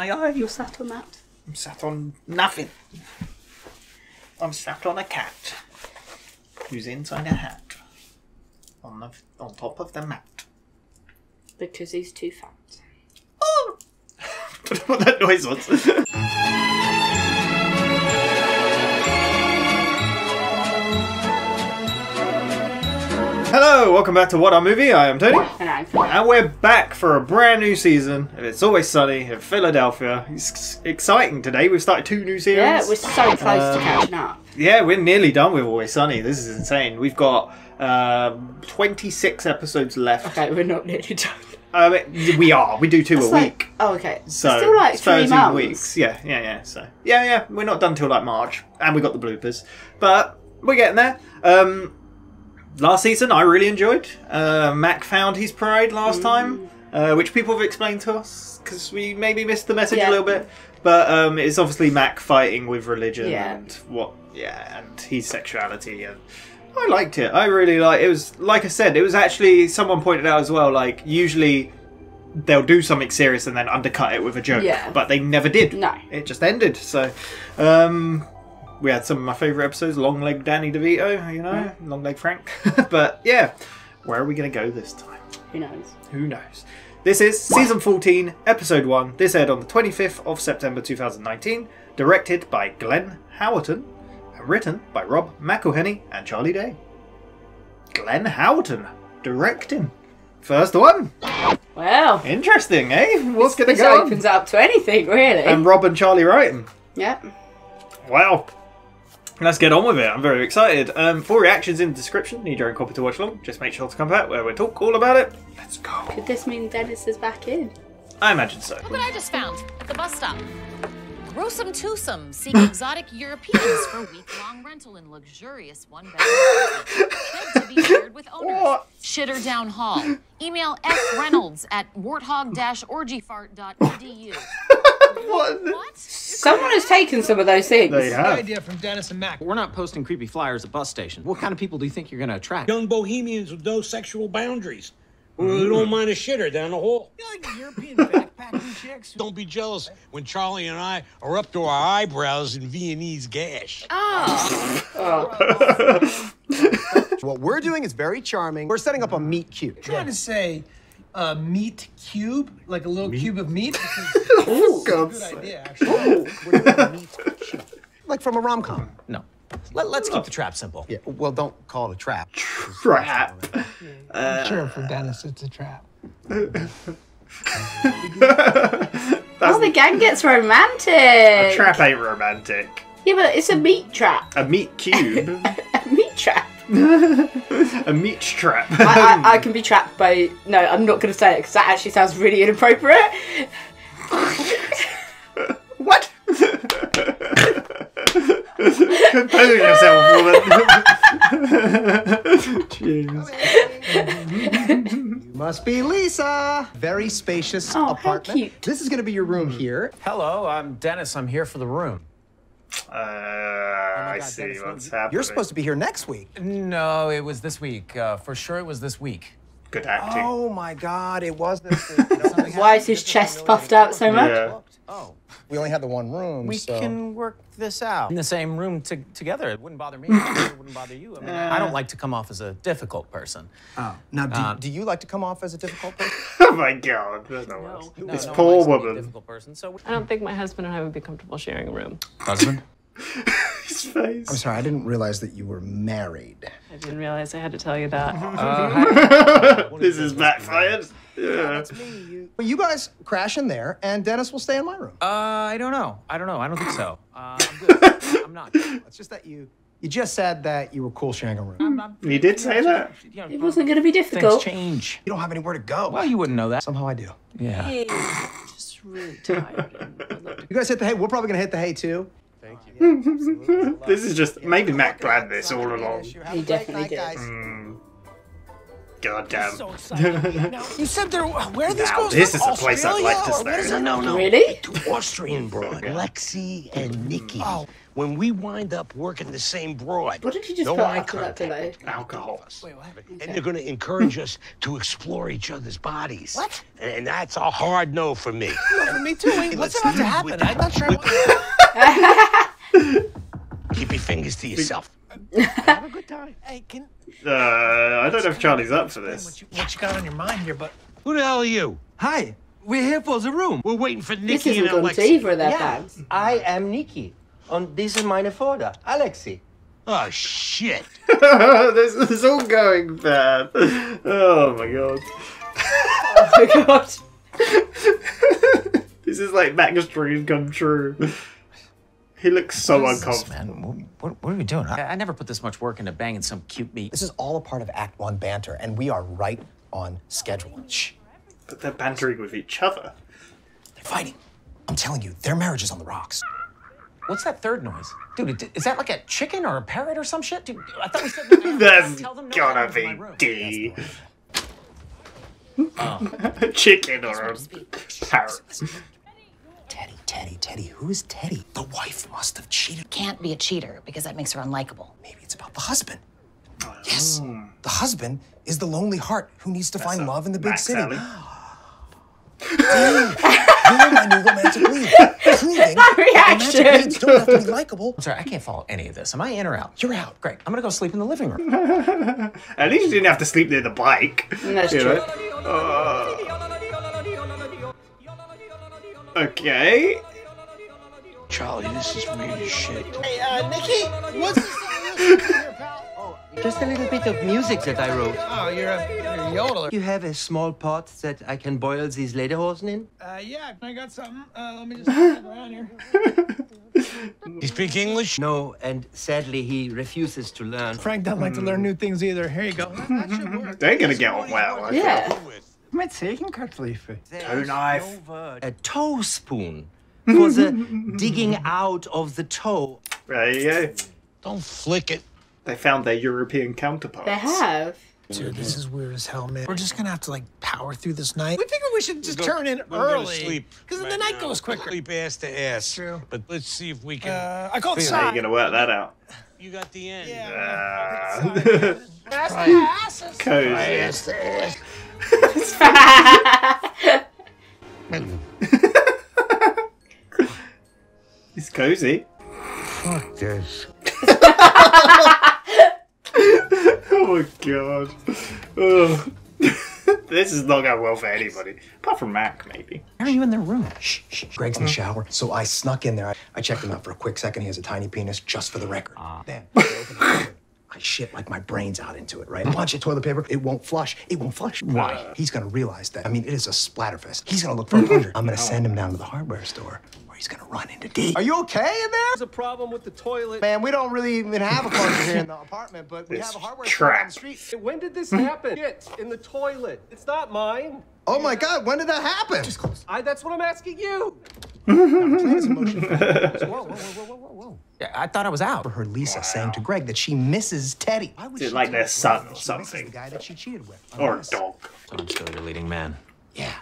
Aye, aye. You're sat on that. I'm sat on nothing. I'm sat on a cat who's inside a hat on the on top of the mat. Because he's too fat. Oh! Don't know what that noise was. Hello, welcome back to What Are Movie. I am Tony. And I'm And we're back for a brand new season of It's Always Sunny in Philadelphia. It's exciting today. We've started two new series. Yeah, we're so close Um, to catching up. Yeah, we're nearly done with Always Sunny. This is insane. We've got um, 26 episodes left. Okay, we're not nearly done. Um, we are. We do two It's a like, week. oh, okay. So Still like three 13 months. weeks. Yeah, yeah, yeah. So yeah, yeah. We're not done till like March, and we got the bloopers, but we're getting there. Um, last season, I really enjoyed. Uh, Mac found his pride last time, uh, which people have explained to us because we maybe missed the message Yeah. a little bit. But um, it's obviously Mac fighting with religion Yeah. and what, yeah, and his sexuality and. I liked it. I really like. It was like I said. It was actually someone pointed out as well. Like usually they'll do something serious and then undercut it with a joke. Yeah. But they never did. No. It just ended. So, um, we had some of my favourite episodes Long Leg Danny DeVito, you know, Long Leg Frank. but yeah, where are we going to go this time? Who knows? Who knows? This is season 14, episode 1. This aired on the 25th of September 2019, directed by Glenn Howerton, and written by Rob McElhenney and Charlie Day. Glenn Howerton directing. First one. Well, Interesting, eh? What's going to go opens up to anything, really. And Rob and Charlie writing. yep. Wow. Let's get on with it. I'm very excited. Um, full reactions in the description. Need your own copy to watch along. Just make sure to come back where we talk all about it. Let's go. Could this mean Dennis is back in? I imagine so. Look what I just found at the bus stop. Gruesome twosome seek exotic Europeans for week-long rental in luxurious one-bedroom. Bed to be shared with owners. What? Shitter down hall. Email freynolds at warthog-orgyfart.edu. What? What? Someone has taken some of those things. There you have. idea from Dennis and Mac. We're not posting creepy flyers at bus stations. What kind of people do you think you're going to attract? Young bohemians with no sexual boundaries. Who don't mind a shitter down the hall. You like European backpacking chicks? Don't be jealous when Charlie and I are up to our eyebrows in Viennese gash. Oh. What we're doing is very charming. We're setting up a meet cute. trying to say uh, meat cube, like a little cube of meat. Oh, God. Good idea, actually. We're doing a meet cute. Like from a rom com. No. Let, let's keep the trap simple. Yeah, well, don't call it a trap. Crap. Uh, sure, for Dennis, it's a trap. Oh, the gang gets romantic. A trap ain't romantic. Yeah, but it's a meat trap. A meat cube. A meat trap. a meat trap. I, I, I can be trapped by. No, I'm not going to say it because that actually sounds really inappropriate. what? Compose yourself, woman. Jeez. You must be Lisa. Very spacious Oh, how apartment. cute. This is going to be your room here. Hello, I'm Dennis. I'm here for the room. Uh, I God, see Dennis, what's you're happening. supposed to be here next week. No, it was this week. Uh, for sure, it was this week. Good acting. Oh my God, it was this week. You know, something Why is his chest puffed out so much? Yeah. Oh, We only had the one room, we so. can work this out in the same room to, together. It wouldn't bother me. it wouldn't bother you. I mean, I don't like to come off as a difficult person. Oh, now, do, Uh, do you like to come off as a difficult person? Oh my god. There's no No, words. no, this no poor likes a woman. difficult person. So, I don't think my husband and I would be comfortable sharing a room. husband. His face. I'm sorry, I didn't realize that you were married. I didn't realize I had to tell you that. this is backfired. Yeah. Well, you guys crash in there, and Dennis will stay in my room. Uh, I don't know. I don't know. I don't think so. Uh, I'm good. I'm not. It's just that you you just said that you were cool sharing a room. I'm, I'm, You did say that? Know, It wasn't going to be difficult. Things difficult. change. You don't have anywhere to go. Well, you wouldn't know that. Somehow I do. Yeah. Just really tired. and I'd love to You guys hit the hay. We're probably gonna hit the hay too. This is just maybe Mac planned this all along. He definitely did. Mm. God damn. So now, you said they're where are these Now, girls this from? is a place I'd like to Australia, or what stay. is it? No, no. Really? Two Austrian broad, Lexi and Nikki. Oh. When we wind up working the same broad, What did you just no put after that contact. pillow? Alcohol. Wait, what? And they're going to encourage us to explore each other's bodies. What? And, and that's a hard no for me. No, for me too. Wait, what's about to happen? I'm not sure. Keep your fingers to yourself. Have a good time. hey, can Uh, I don't know if Charlie's up for this. what you, what you got on your mind here? But Who the hell are you? Hi, we're here for the room. We're waiting for This Nikki isn't and gone to Alexi. either of their Yeah, plans. I am Nikki. And this is meine Vater, Alexi. Oh, shit. this is all going bad. Oh my god. Oh my god. This is like Mac's dream come true. He looks so What is this, uncomfortable. man? What, what are we doing? I, I never put this much work into banging some cute meat. This is all a part of Act One banter, and we are right on schedule. Shh. But they're bantering with each other. They're fighting. I'm telling you, their marriage is on the rocks. What's that third noise? Dude, is that like a chicken or a parrot or some shit? Dude, I thought we said no That's Tell them no gotta animals be room. Dee. Oh. A chicken or a parrot. Teddy, Teddy, Teddy. Who is Teddy? The wife must have cheated. Can't be a cheater because that makes her unlikable. Maybe it's about the husband. Yes, hmm. the husband is the lonely heart who needs to find love in the big Max city. Alley. You're my new romantic lead. Proving that romantic reaction. leads don't have to be likable. I'm sorry, I can't follow any of this. Am I in or out? You're out. Great. I'm gonna go sleep in the living room. At least you didn't have to sleep near the bike. That's you true. Uh, know? Okay. Charlie, this is weird as shit. hey, uh, Nikki, what's this here, pal? Oh, Just a little bit of music that I wrote. oh, you're a, you're a yodeler. You have a small pot that I can boil these lederhosen in? Uh, yeah, I got something. Uh, let me just look around here. You speak English? No, and sadly he refuses to learn. Frank doesn't like to learn new things either. Here you go. That should work. They're gonna get on well. I Yeah. Met tegenkartleven. Toe knife. A toe spoon for the digging out of the toe. There you go. Don't flick it. They found their European counterparts. They have. Dude, this is weird as hell, man. We're just gonna have to like power through this night. We figured we should just Go- turn in we're gonna early, sleep because then right the night now. goes quicker. Sleep ass to ass. True. But let's see if we can. Uh, I called How are you gonna work that out? you got the end. Uh, Ass to ass. cozy. Ass to ass. It's cozy. Fuck this. Oh my god. This is not going well for anybody. Apart from Mac, maybe. Why are you in their room? Shh, shh. Greg's in the uh-huh. shower, so I snuck in there. I, I checked him out for a quick second. He has a tiny penis, just for the record. Ah. Then I open the toilet. I shit like my brains out into it, right? A bunch of toilet paper. It won't flush. It won't flush. Why? He's gonna realize that. I mean, it is a splatterfest. He's gonna look for a plunger. I'm gonna send him down to the hardware store where he's gonna run into Dee. Are you okay in there? There's a problem with the toilet. Man, we don't really even have a plunger here in the apartment, but we This have a hardware store down the street. When did this happen? Shit, in the toilet. It's not mine. Oh my God, when did that happen? Just I. That's what I'm asking you. Yeah, I thought I was out. For her Lisa saying to Greg that she misses Teddy. Why would Is she like their son or something? The guy that she cheated with. Or a dog. So I'm still your leading man. Yeah.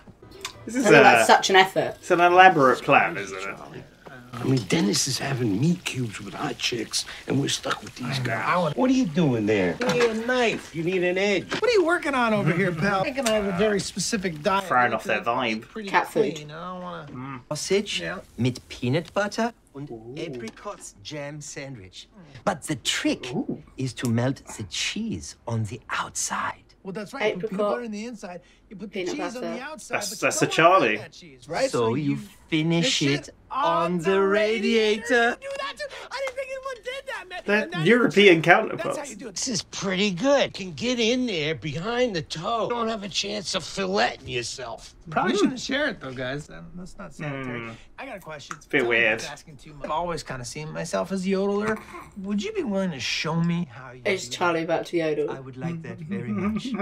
This is a, that's such an effort. it's an elaborate plan, isn't it? I mean, Dennis is having meat cubes with hot chicks, and we're stuck with these guys. What are you doing there? You need a knife. You need an edge. What are you working on over here, pal? I Thinking I have a very specific diet. Throwing off their vibe. Cat food. clean. I don't want to. Sausage Yeah. mit peanut butter und apricots jam sandwich. But the trick is to melt the cheese on the outside. Well, that's right. You put peanut butter on the inside. You put the peanut cheese on the outside. That's- but that's you a Charlie. that cheese, right? So you finish finish it on the radiator. Do that too. I didn't think anyone did that, man. They're And now European you- That's how counterparts. you do it. This is pretty good. You Can get in there behind the toe. You don't have a chance of filleting yourself. Probably shouldn't share it though, guys. Um, That's not sanitary. I got a question. It's Hmm. bit Tell me if weird. Asking too much. I've always kind of seen myself as a yodeler. Would you be willing to show me how you? Is Charlie about to yodel? I would like that very much.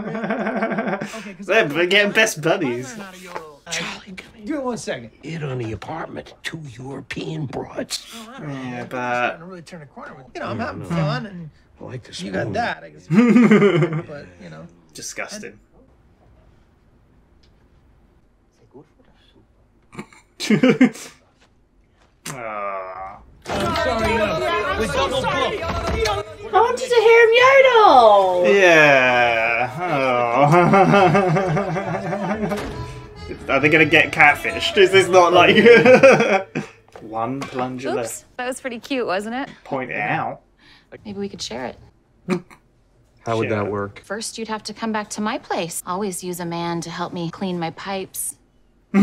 Okay, 'cause They're I- getting best buddies. learned how to yodel. I- Charlie, come here. Give it one second. Hit on the apartment. Two European broads. Oh, I don't know. Yeah, I'm but starting to really turn a corner with. You know, I'm having fun, and I like this you got that. I guess. but you know, disgusting. Ah. I wanted to hear him yodel. Yeah. Oh. Are they gonna get catfished? Is this not like one plunger Oops, left? that was pretty cute, wasn't it? Point it out. Maybe we could share it. How would that work? First, you'd have to come back to my place. Always use a man to help me clean my pipes.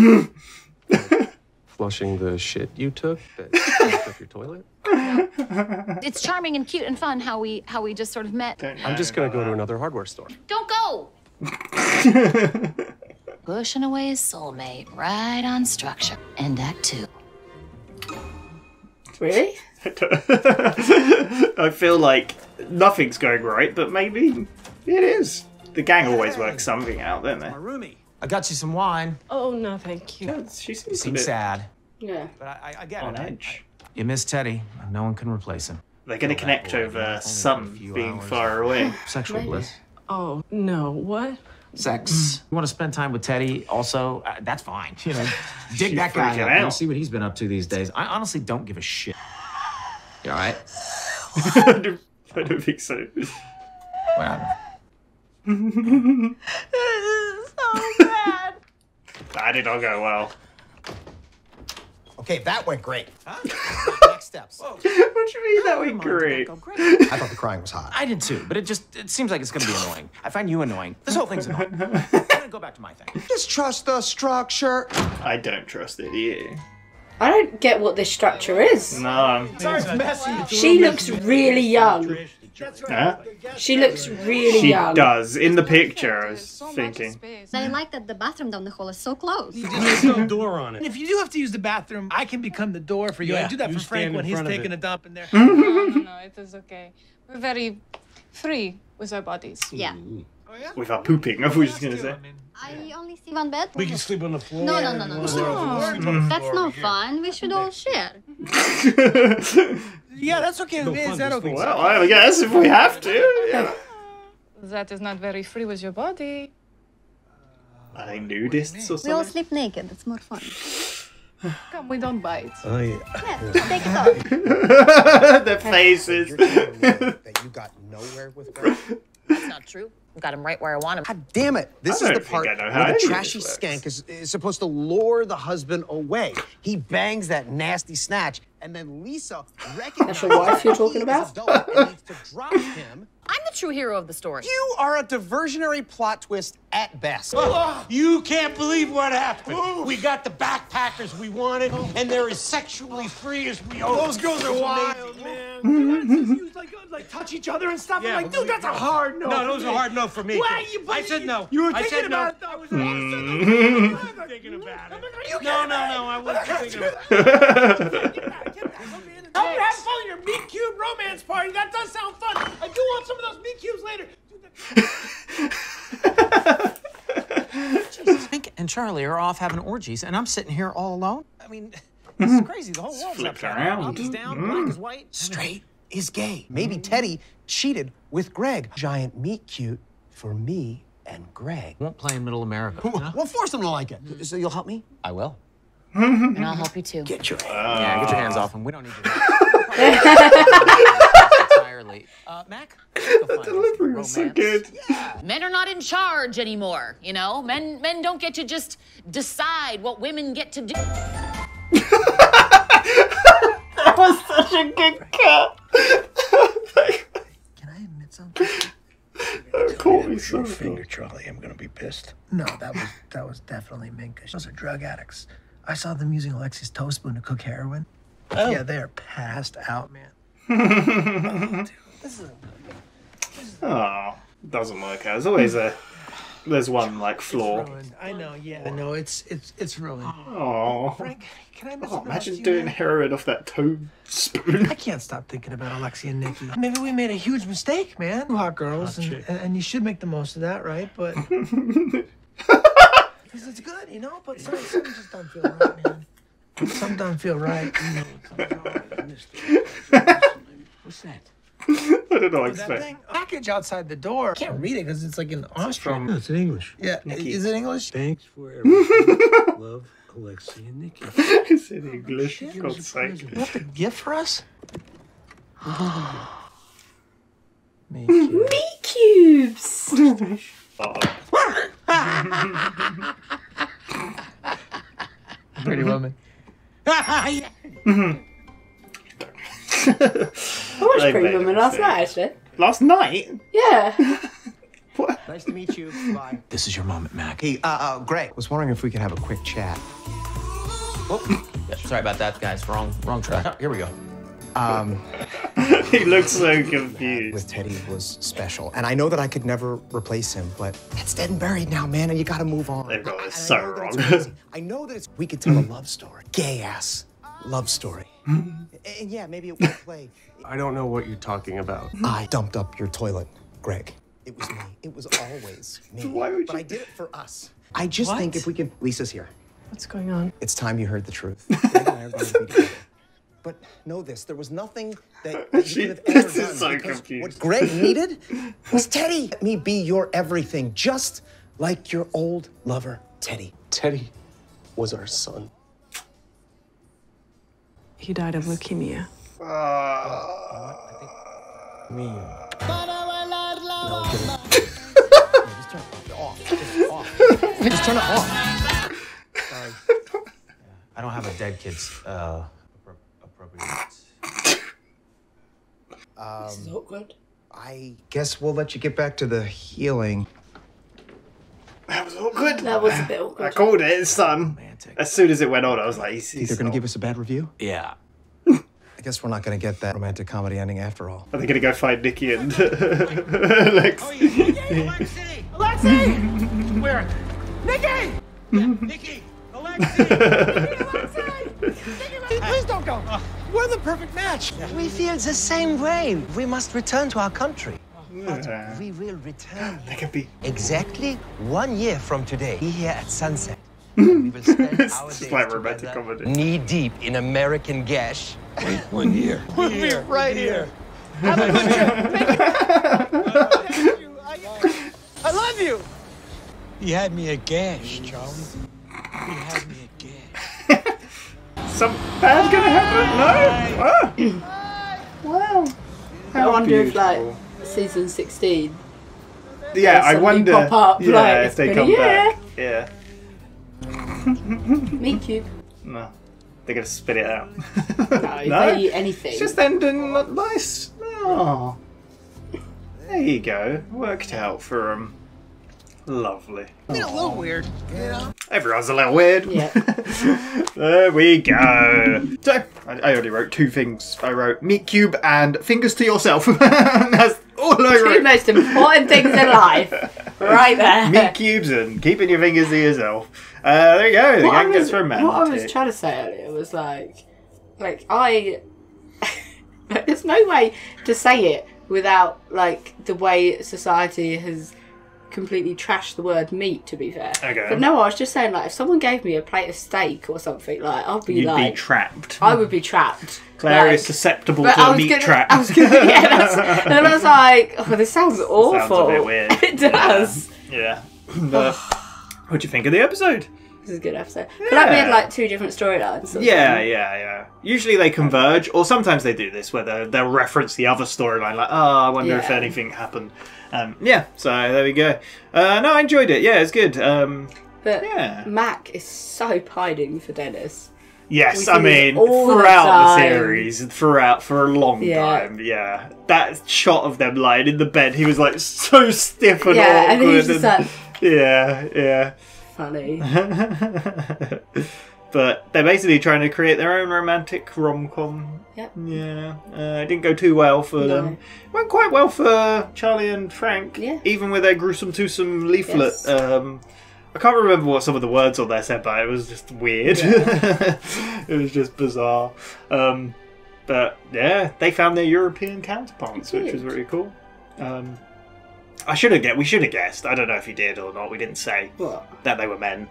Flushing the shit you took that up your toilet? It's charming and cute and fun how we how we just sort of met. I'm just gonna go to another hardware store. Don't go. Pushing away his soulmate right on structure. End Act Two. Really? I feel like nothing's going right, but maybe it is. The gang always works something out, don't they? Roomie. I got you some wine. Oh, no, thank you. Yeah, she You seems a bit sad. Yeah. But I, I, I get on it. I- edge. You miss Teddy, and no one can replace him. They're going to Feel connect void, you know, over only for a sun being hours. far away. Sexual Maybe. bliss. Oh, no. What? Sex. You want to spend time with Teddy? Also, uh, that's fine. You know, dig that guy freaking up. out. You'll see what he's been up to these days. I honestly don't give a shit. You all right? I don't I don't think so. Well, That did not go well. Okay, that went great. Next steps. What do you mean that went great? I thought the crying was hot. I did too, but it just it seems like it's gonna be annoying. I find you annoying. This whole thing's annoying. I'm gonna go back to my thing. Just trust the structure. I don't trust it, you. I don't get what this structure is. No. Sorry, it's messy. She looks really young. Huh? She looks really She young. does. In the picture, I was thinking. I like that the bathroom down the hall is so close. There's no door on it. And if you do have to use the bathroom, I can become the door for you. I do that you for Frank when he's taking it. a dump in there. no, no, no, it is okay. We're very free with our bodies. Yeah. Oh, with our pooping, I was just going to say. I only see one bed. We can sleep on the floor. No, no, no, no, no. That's no fun. We should all share. Yeah, that's okay with me. Is that okay? Well, I guess if we have to. Yeah. That is not very free with your body. Uh, I they nudists or We all sleep naked. It's more fun. Come, we don't bite. Oh, yeah. Yeah, take it off. the faces. You're telling me that you got nowhere with Greg? That's not true. Got him right where I want him. God damn it. This is the part I know how where the trashy skank is, is supposed to lure the husband away. He bangs that nasty snatch, and then Lisa recognizes your wife you're talking about? and needs to drop him. I'm the true hero of the story. You are a diversionary plot twist at best. You can't believe what happened. We got the backpackers we wanted, and they're as sexually free as we are. Those girls are wild, man. like, uh, like touch each other and stuff. Yeah, I'm like, dude, that's a hard no. No, for those me. are hard no for me. Why you? I said no. You were I thinking said no. about it. I was oh, thinking about it. Are you No, no, no, I wasn't thinking about it. Come have fun at your meat cube romance party. That does sound fun. I do want some of those meat cubes later. Jesus, Frank and Charlie are off having orgies, and I'm sitting here all alone. I mean, this is mm-hmm. crazy. The whole world's Flipped upside around. down. Up is mm-hmm. down, black is white. Straight is gay. Maybe mm-hmm. Teddy cheated with Greg. Giant meat cute for me and Greg. Won't play in Middle America. We'll force them to like it. So you'll help me? I will. And I'll help you too. Get your yeah, get your hands off him. We don't need your help. Entirely. Uh, Mac? Delivery was so good. Men are not in charge anymore, you know? Men men don't get to just decide what women get to do. That was such a good cut. Can I admit something? That caught me so Finger, Charlie. I'm gonna be pissed. No, that was that was definitely Minka. Those are drug addicts. I saw them using Alexi's toe spoon to cook heroin. Oh. Yeah, they are passed out, man. Oh, doesn't work out. There's always a. There's one like flaw. I know. Yeah, no, it's it's it's ruined. Oh. Frank, can I Oh, something imagine you, doing man? heroin off that toe spoon. I can't stop thinking about Alexia and Nikki. Maybe we made a huge mistake, man. Hot girls, and, and, and you should make the most of that, right? But because it's good, you know. But some, some just don't feel right, man. Some don't feel right. What's that? I don't know what I That expect. thing, package outside the door. I can't read it because it's like in Austrian. No, it's in English. Yeah, is it English? Thanks for everything. Love, Alexi and Nikki. it's in oh, English, for God's sake. You have a gift for us? Me Meat cubes. Pretty woman. I watched They Pretty made Woman last night, actually. Last night? Yeah. Nice to meet you. Bye. This is your moment, Mac. Hey, uh, uh, Greg, was wondering if we could have a quick chat. Oh, sorry about that, guys. Wrong, wrong track. Here we go. Um, he looks so confused. with Teddy was special, and I know that I could never replace him, but it's dead and buried now, man, and you gotta move on. They've got this so I know that it's wrong. I know that it's we could tell a hmm. love story, gay ass love story, hmm. and yeah, maybe it won't play. I don't know what you're talking about. I dumped up your toilet, Greg. It was me. It was always me. Why would you? But I did it for us. I just think if we can. Lisa's here. What's going on? It's time you heard the truth. But know this: there was nothing that, that She- you could have ever this is done. so confused. What Greg needed was Teddy. Let me be your everything, just like your old lover, Teddy. Teddy was our son. He died of leukemia. Me. No, get it. just turn it off. Just off. Just turn it off. I don't have a dead kid's uh, appro- appropriate. this is um, awkward. I guess we'll let you get back to the healing. That was awkward. That was a bit awkward. I called it, son. As soon as it went on, I was like, he's, Think he's they're going to give us a bad review? Yeah. I guess we're not going to get that romantic comedy ending after all. Are they going to go find Nikki and Lex? Oh, Alexi! Where? Nikki! Nikki! Alexi! Please don't go. Oh. We're the perfect match. We feel the same way. We must return to our country. Hmm. Yeah. We will return They could be. exactly one year from today. Be here at sunset. we will spend It's our just days like romantic together, comedy. knee deep in American gash. Wait One year. We'll be right here. Have a good trip. Thank you. I, I love you. He had me a gash, Charlie. He had me a gash. Some bad going to happen? No? Ah. Wow. I How wonder if, like, season 16. Yeah, I wonder. pop up, yeah, like, if they come a year. back. Yeah. Meat cube. No. They're going to spit it out. No, they eat anything. It's just ending like nice. Oh. There you go. Worked out for them. Lovely. Been a little weird, you know. Everyone's a little weird. Yeah. there we go. So, I, I only wrote two things. I wrote meat cube and fingers to yourself. That's all I wrote. Two wrote. most important things in life. Right there. meat cubes and keeping your fingers to yourself. Uh, there you go. The what, I gang was, gets romantic. what I was trying to say earlier was like, like I, there's no way to say it without like the way society has completely trashed the word meat. To be fair, Okay. But no, I was just saying like if someone gave me a plate of steak or something, like I'd be You'd like, be trapped. I would be trapped. Claire like- is susceptible to I a was meat gonna, trap. I was gonna, yeah, that's, and I was like, oh, this sounds awful. bit weird. it does. Yeah. But what do you think of the episode? This is a good episode. I feel like we had like two different storylines. Yeah, something. yeah, yeah. Usually they converge, or sometimes they do this where they'll, they'll reference the other storyline, like, oh, I wonder if anything happened. Um, yeah, so there we go. Uh, no, I enjoyed it. Yeah, it's good. Um, But Yeah. Mac is so pining for Dennis. yes, I mean, all the throughout the, time. series, throughout for a long Yeah. time, yeah. That shot of them lying in the bed, he was like so stiff and Yeah, and awkward. he's just like- yeah, yeah. Funny. but they're basically trying to create their own romantic rom com. Yep. Yeah, uh, it didn't go too well for No. them. Went quite well for Charlie and Frank. Yeah. Even with their gruesome twosome leaflet. Yes. Um, I can't remember what some of the words on there said, but it was just weird. it was just bizarre. Um, but yeah, they found their European counterparts, which was really cool. Um, I should have get. We should have guessed. I don't know if you did or not. We didn't say What? that they were men.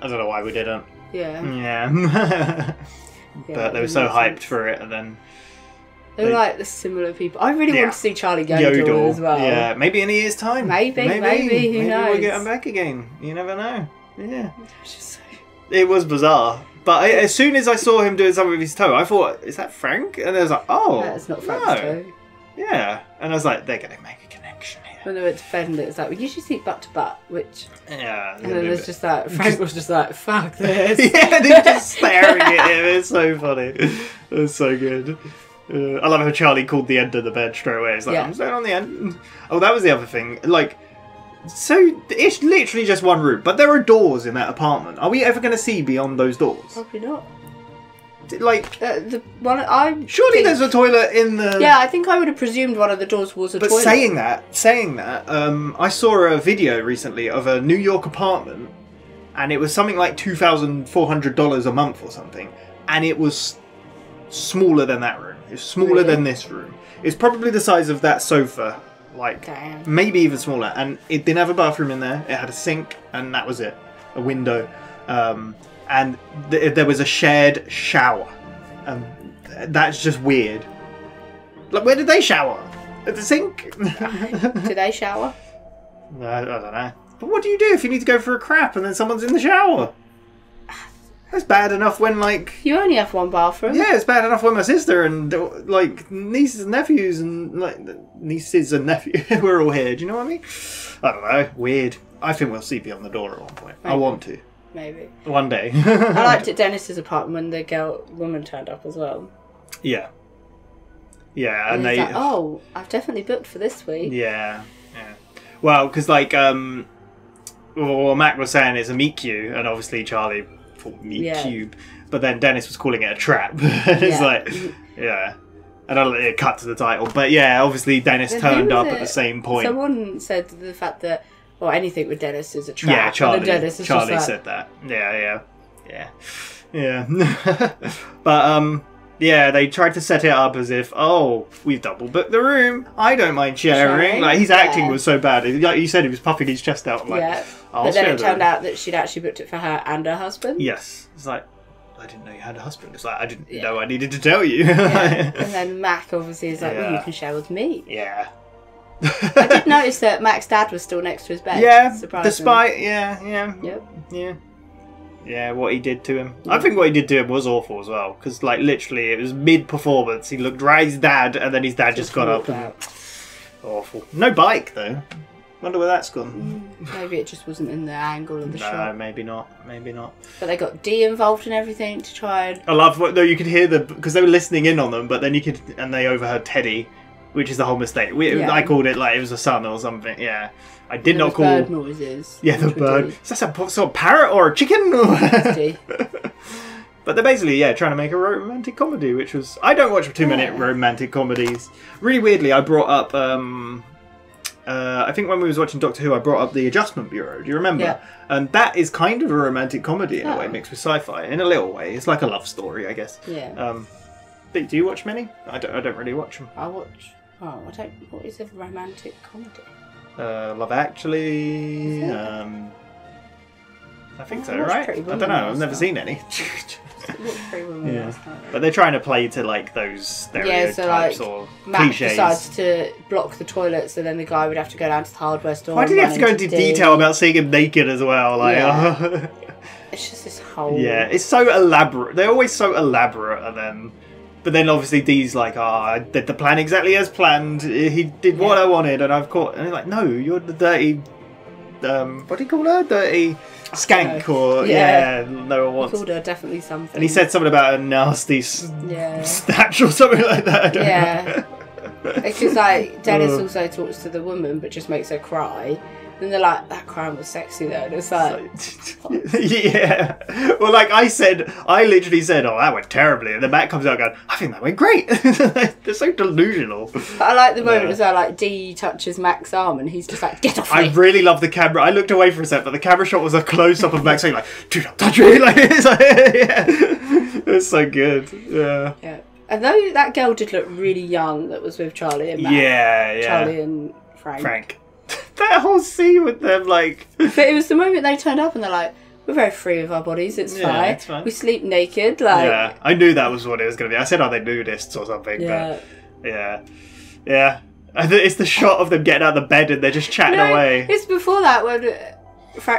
I don't know why we didn't. Yeah. Yeah. Yeah, but they were so hyped sense. for it, and then They were like the similar people. I really Yeah. want to see Charlie Yodel, as well. Yeah, maybe in a year's time. Maybe, maybe, who maybe knows? we'll get him back again. You never know. Yeah. It was bizarre. But I, as soon as I saw him doing something with his toe, I thought, is that Frank? And I was like, oh. That's not Frank's no. toe. Yeah. And I was like, they're going to make a. When they went to bed, and it was like, we usually sleep butt to butt, which. Yeah. And then there's just like, Frank was just like, fuck this. yeah, they're just staring at him. It's so funny. It's so good. Uh, I love how Charlie called the end of the bed straight away. It's like, Yeah. I'm staying on the end. Oh, that was the other thing. Like, so it's literally just one room, but there are doors in that apartment. Are we ever going to see beyond those doors? Probably not. Like, Uh, the one I surely think- there's a toilet in the. Yeah, I think I would have presumed one of the doors was a But toilet. saying that, saying that, um, I saw a video recently of a New York apartment, and it was something like two thousand four hundred dollars a month or something, and it was smaller than that room. It's smaller Really? than this room. It's probably the size of that sofa, like Damn. maybe even smaller. And it didn't have a bathroom in there. It had a sink, and that was it, a window, um, and th- there was a shared shower, and that's just weird. Like, where did they shower? At the sink? Did they shower? I, I don't know. But what do you do if you need to go for a crap and then someone's in the shower? That's bad enough when, like, You only have one bathroom. yeah, it's bad enough when my sister and like nieces and nephews and like nieces and nephews we're all here. Do you know what I mean? I don't know. Weird. I think we'll see beyond the door at one point. I want to Maybe. one day. I liked it Dennis's apartment when the girl woman turned up as well. Yeah. Yeah, And and they. like, oh, I've definitely booked for this week. Yeah, yeah. Well, because like um, well, Mac was saying is a meat cube, and obviously Charlie thought meat Yeah. cube, but then Dennis was calling it a trap. it's Yeah. like, yeah. And I it cut to the title, but yeah, obviously Dennis turned up at the same point. Someone said the fact that, well, anything with Dennis is a trap. yeah, Charlie. Dennis is Charlie just said that. Yeah, yeah, yeah, yeah. but um, yeah, they tried to set it up as if, oh, we've double booked the room. I don't mind sharing. Like his acting Yeah. was so bad. Like you said, he was puffing his chest out. Like, yeah. But then it turned out that she'd actually booked it for her and her husband. Yes, it's like I didn't know you had a husband. It's like I didn't Yeah. know I needed to tell you. Yeah. and then Mac obviously is like, well, you can share with me. yeah. I did notice that Mac's dad was still next to his bed. Yeah, despite yeah, yeah, Yep. yeah, yeah, what he did to him. I think what he did to him was awful as well, because like literally, it was mid performance. He looked right at his dad, and then his dad just, Just got up and awful. No bike though. Wonder where that's gone. Mm, maybe it just wasn't in the angle of the no, shot. maybe not. Maybe not. But they got Dee involved in everything to try and. I love what though you could hear the because they were listening in on them, but then you could and they overheard Teddy, which is the whole mistake. We, Yeah. I called it like it was a sun or something. Yeah, I did not call. bird noises. Yeah, the bird. Is that a sort of parrot or a chicken? But they're basically yeah trying to make a romantic comedy, which was I don't watch two minute Yeah. romantic comedies. Really weirdly, I brought up. um uh, I think when we was watching Doctor Who, I brought up the Adjustment Bureau. Do you remember? Yeah. And that is kind of a romantic comedy in a Oh. way, mixed with sci-fi in a little way. It's like a love story, I guess. Yeah. Um, but do you watch many? I don't. I don't really watch them. I watch. Oh, I don't. What is a romantic comedy? Uh, Love Actually. Um, I think Oh, so, I right? I don't know. I've never seen any. What's Pretty Woman Yeah. but they're trying to play to like those Yeah, stereotypes so like or Mac cliches. decides to block the toilet, so then the guy would have to go down to the hardware store. Why did he have to go into into Dee. detail about seeing him naked as well? Like, Yeah. It's just this whole. yeah, it's so elaborate. They're always so elaborate, and then, but then obviously Dee's like, "Oh, I did the plan exactly as planned. He did what I wanted, and I've caught." And he's like, "No, you're the dirty, um, what do you call her? Dirty skank, or Yeah. yeah, no one He wants." called her definitely something. And he said something about a nasty Yeah. snatch or something like that. Yeah. Because like Dennis also talks to the woman, but just makes her cry. And they're like, "That crying was sexy, though." And it's like, yeah. Well, like I said, I literally said, "Oh, that went terribly," and then Mac comes out going, "I think that went great." They're so delusional. I like the moment Yeah. as well. Like Dee touches Mac's arm, and he's just like, "Get off I me!" really love the camera. I looked away for a sec, but the camera shot was a close up of Max saying like, "Do not touch me!" Like it's, like, yeah. it's so good. Yeah. Yeah. And though that girl did look really young, that was with Charlie and Mac. Yeah, yeah. Charlie and Frank. Frank. That whole scene with them, like, But it was the moment they turned up and they're like, "We're very free with our bodies. It's Yeah, fine. it's fine." We sleep naked." Like, yeah, I knew that was what it was going to be. I said, "Are they nudists or something?" Yeah. Yeah, yeah. It's the shot of them getting out of the bed and they're just chatting No, away. It's before that when uh, Fra-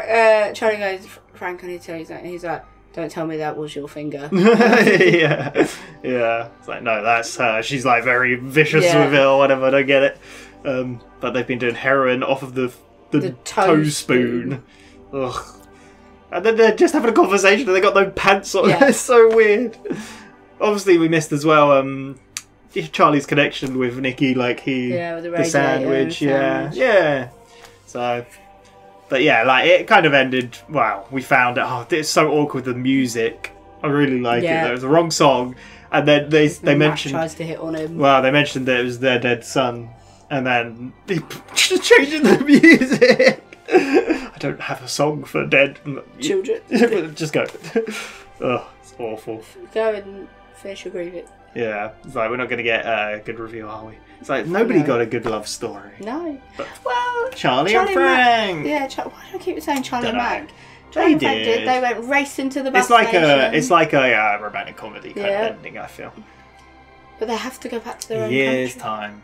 uh, Charlie goes, Frank, I need to tell you something. He's like, don't tell me that was your finger. yeah, yeah. It's like no, that's her. She's like very vicious Yeah. with it or whatever. I don't get it. Um, but they've been doing heroin off of the the, The toe, toe spoon. Ugh. And then they're just having a conversation and they got no pants on. Yeah. it's so weird. Obviously, we missed as well. Um, Charlie's connection with Nikki, like he Yeah, with the the radiator sandwich. Yeah, sandwich. yeah. So, but yeah, like it kind of ended. Wow, we found it. Oh, it's so awkward. The music, I really like Yeah. it. It was the wrong song, and then they they Mac mentioned. tries to hit on him. Well, they mentioned that it was their dead son, and then they changing the music. I don't have a song for dead Children. Just go. oh, it's awful. Go and finish your grieving. Yeah, it's like we're not going to get a good review, are we? It's like nobody No. got a good love story. No. But well, Charlie, and Mac- Frank. yeah, Char- why do I keep saying Charlie and. Mac? They Charlie and did. did. They went racing to the bus It's like station. a it's like a uh, romantic comedy kind Yeah. of ending. I feel. But they have to go back to their own Years country. time,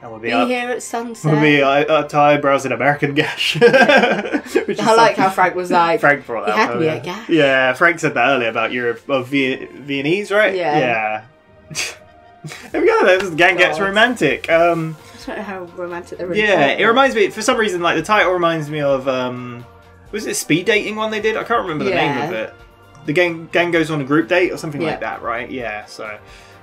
and we'll be, Be up. here at sunset. We'll be uh, up to eyebrows in American Gash. Which I like how Frank was like, Frank brought "You that up earlier. at Gash." Yeah, Frank said that earlier about Europe of v- Viennese, right? Yeah. Yeah. there we go. The gang gets romantic. Um, I don't know how romantic they really yeah, it reminds me. For some reason, like the title reminds me of um, was it speed dating one they did? I can't remember the name of it. The gang gang goes on a group date or something Yeah. like that, right? Yeah. So.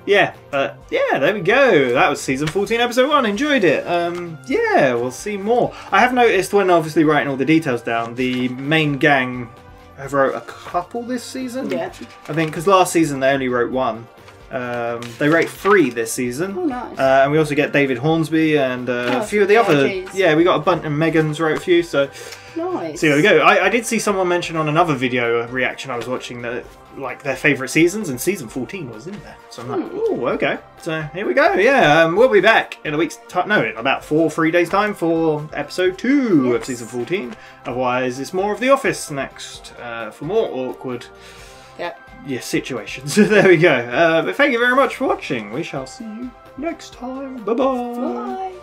Yeah, but yeah, there we go. That was season 14, episode 1. Enjoyed it. Um, yeah, we'll see more. I have noticed when obviously writing all the details down, the main gang have wrote a couple this season. Yeah. I think because last season they only wrote one. Um, they wrote three this season. Oh, nice. Uh, and we also get David Hornsby and uh, Oh, a few of the yeah, other. geez. Yeah, we got a bunch, and Megan Ganz wrote a few. So, Nice. so there we go. I, I did see someone mention on another video a reaction I was watching that like their favourite seasons, and season 14 was in there. So I'm like, oh, okay. So here we go. Yeah, um, we'll be back in a week's time. No, in about four, three days' time for episode two of season 14. Otherwise, it's more of The Office next uh, for more awkward Yep. yeah, situations. there we go. Uh, but thank you very much for watching. We shall see you next time. Bye-bye. Bye.